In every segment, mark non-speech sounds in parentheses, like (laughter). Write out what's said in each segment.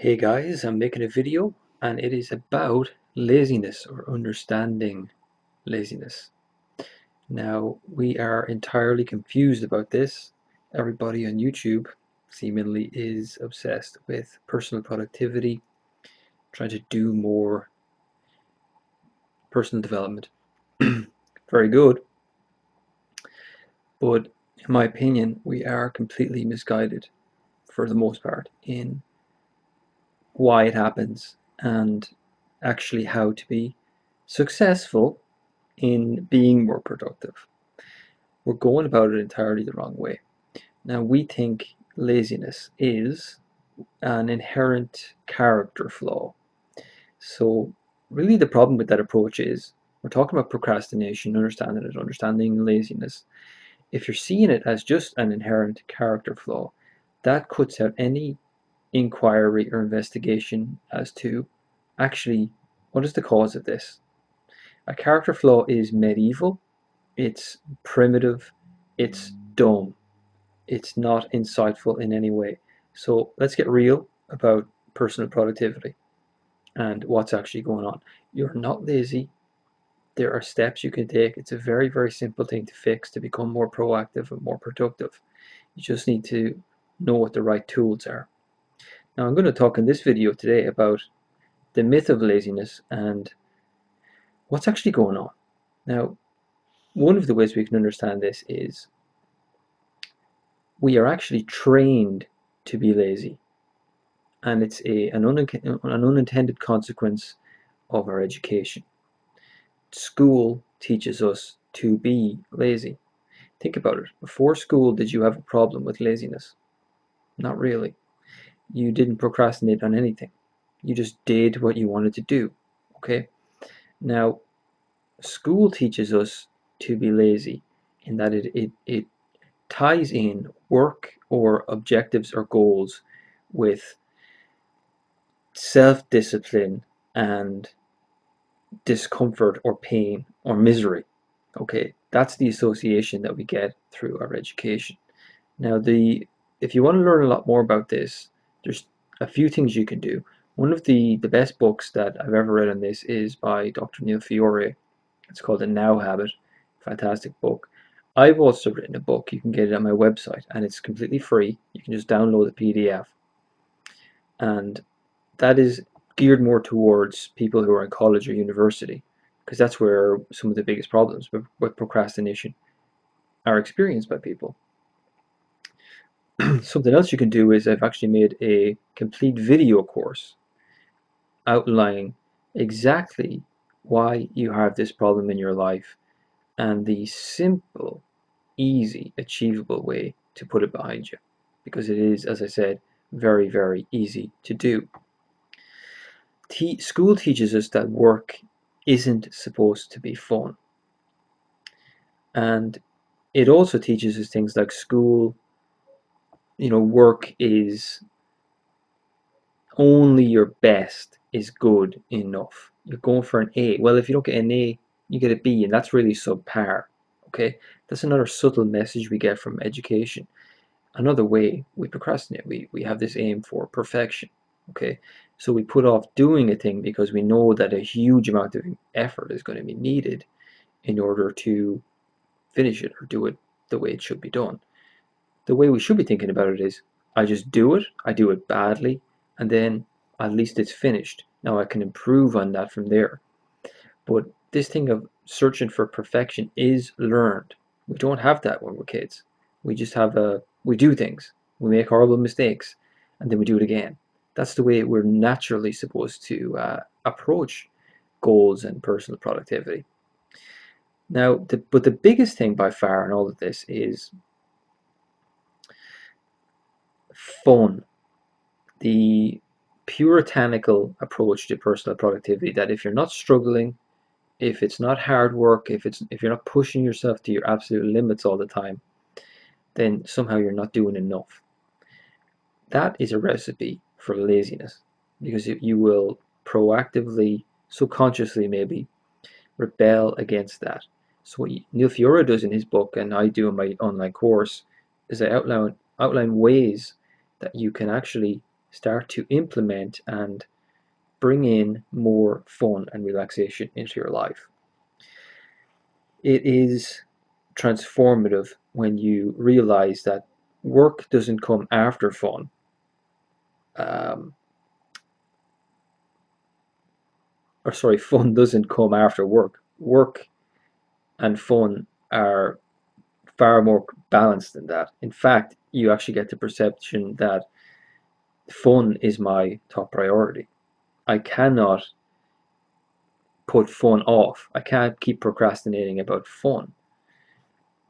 Hey guys, I'm making a video and it is about laziness or understanding laziness. Now, we are entirely confused about this. Everybody on YouTube seemingly is obsessed with personal productivity, trying to do more personal development. (clears throat) Very good. But in my opinion, we are completely misguided for the most part in why it happens and actually how to be successful in being more productive. We're going about it entirely the wrong way. Now, we think laziness is an inherent character flaw. So, really, the problem with that approach is we're talking about procrastination, understanding it, understanding laziness. If you're seeing it as just an inherent character flaw, that cuts out any inquiry or investigation as to actually what is the cause of this. A character flaw is medieval, it's primitive, it's dumb, it's not insightful in any way. So let's get real about personal productivity and what's actually going on. You're not lazy. There are steps you can take. It's a very, very simple thing to fix to become more proactive and more productive. You just need to know what the right tools are. Now I'm going to talk in this video today about the myth of laziness and what's actually going on. Now, one of the ways we can understand this is we are actually trained to be lazy and it's a, an, un, an unintended consequence of our education. School teaches us to be lazy. Think about it. Before school, did you have a problem with laziness? Not really you didn't procrastinate on anything. You just did what you wanted to do. Okay? Now, school teaches us to be lazy in that it, it, it ties in work or objectives or goals with self discipline and discomfort or pain or misery. Okay, that's the association that we get through our education. Now, the if you want to learn a lot more about this, there's a few things you can do. One of the, the best books that I've ever read on this is by Dr. Neil Fiore. It's called The Now Habit. Fantastic book. I've also written a book. You can get it on my website and it's completely free. You can just download the PDF. And that is geared more towards people who are in college or university because that's where some of the biggest problems with, with procrastination are experienced by people. (clears throat) something else you can do is I've actually made a complete video course outlining exactly why you have this problem in your life and the simple, easy, achievable way to put it behind you. Because it is, as I said, very, very easy to do. Te school teaches us that work isn't supposed to be fun. And it also teaches us things like school you know, work is only your best is good enough. You're going for an A. Well, if you don't get an A, you get a B, and that's really subpar. Okay, that's another subtle message we get from education. Another way we procrastinate, we, we have this aim for perfection. Okay, so we put off doing a thing because we know that a huge amount of effort is going to be needed in order to finish it or do it the way it should be done the way we should be thinking about it is I just do it, I do it badly, and then at least it's finished. Now I can improve on that from there. But this thing of searching for perfection is learned. We don't have that when we're kids. We just have a, we do things. We make horrible mistakes and then we do it again. That's the way we're naturally supposed to uh, approach goals and personal productivity. Now, the, but the biggest thing by far in all of this is fun, the puritanical approach to personal productivity that if you're not struggling, if it's not hard work, if it's if you're not pushing yourself to your absolute limits all the time, then somehow you're not doing enough. That is a recipe for laziness because you will proactively, subconsciously maybe, rebel against that. So what Neil Fiore does in his book, and I do in my online course, is I outline outline ways that you can actually start to implement and bring in more fun and relaxation into your life. It is transformative when you realize that work doesn't come after fun. Um, or sorry, (laughs) fun doesn't come after work. Work and fun are far more balanced than that. In fact, you actually get the perception that fun is my top priority. I cannot put fun off. I can't keep procrastinating about fun.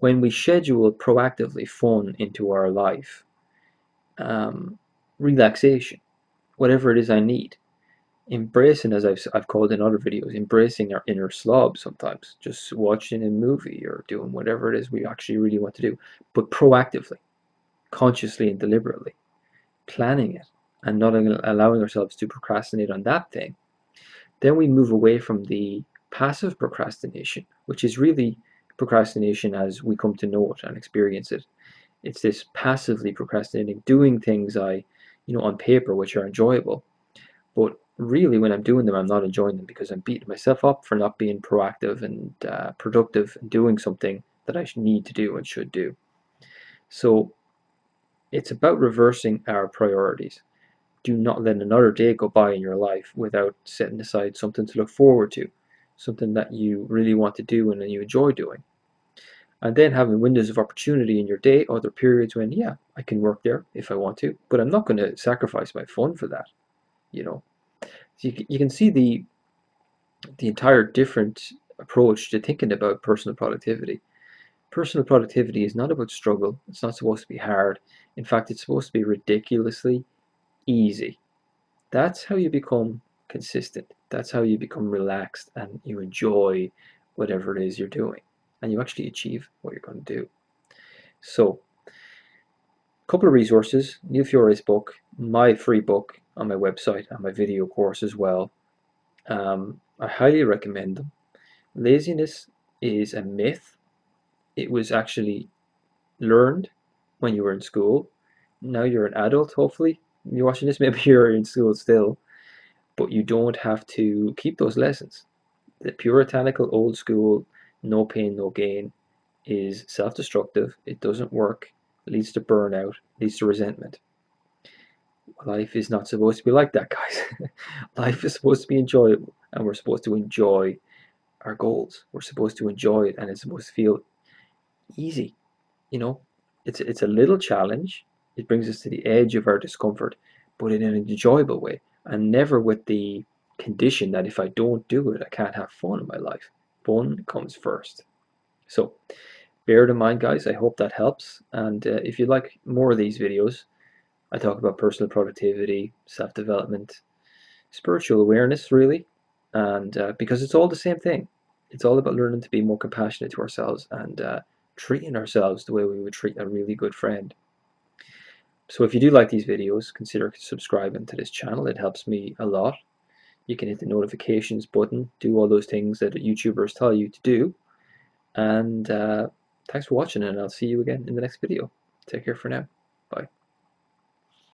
When we schedule proactively fun into our life, um, relaxation, whatever it is I need, embracing, as I've, I've called in other videos, embracing our inner slob sometimes, just watching a movie or doing whatever it is we actually really want to do, but proactively, consciously and deliberately, planning it and not allowing ourselves to procrastinate on that thing, then we move away from the passive procrastination, which is really procrastination as we come to know it and experience it. It's this passively procrastinating, doing things I, you know, on paper which are enjoyable, but really when I'm doing them, I'm not enjoying them because I'm beating myself up for not being proactive and uh, productive and doing something that I need to do and should do. So it's about reversing our priorities do not let another day go by in your life without setting aside something to look forward to, something that you really want to do and that you enjoy doing. And then having windows of opportunity in your day, other periods when, yeah, I can work there if I want to, but I'm not going to sacrifice my fun for that, you know. So you, you can see the the entire different approach to thinking about personal productivity. Personal productivity is not about struggle. It's not supposed to be hard. In fact, it's supposed to be ridiculously easy. That's how you become consistent. That's how you become relaxed and you enjoy whatever it is you're doing and you actually achieve what you're going to do. So, a couple of resources Neil Fiore's book, my free book on my website, and my video course as well. Um, I highly recommend them. Laziness is a myth. It was actually learned when you were in school. Now you're an adult, hopefully, you're watching this, (laughs) maybe you're in school still, but you don't have to keep those lessons. The puritanical old school, no pain, no gain, is self destructive. It doesn't work, leads to burnout, leads to resentment. Life is not supposed to be like that, guys. (laughs) Life is supposed to be enjoyable, and we're supposed to enjoy our goals. We're supposed to enjoy it, and it's supposed to feel easy. You know, it's it's a little challenge, it brings us to the edge of our discomfort, but in an enjoyable way, and never with the condition that if I don't do it, I can't have fun in my life. Fun comes first. So, bear it in mind, guys. I hope that helps. And uh, if you like more of these videos, I talk about personal productivity, self development, spiritual awareness, really, and uh, because it's all the same thing. It's all about learning to be more compassionate to ourselves and uh, treating ourselves the way we would treat a really good friend. So if you do like these videos, consider subscribing to this channel. It helps me a lot. You can hit the notifications button, do all those things that YouTubers tell you to do. And uh, thanks for watching, and I'll see you again in the next video. Take care for now. Bye.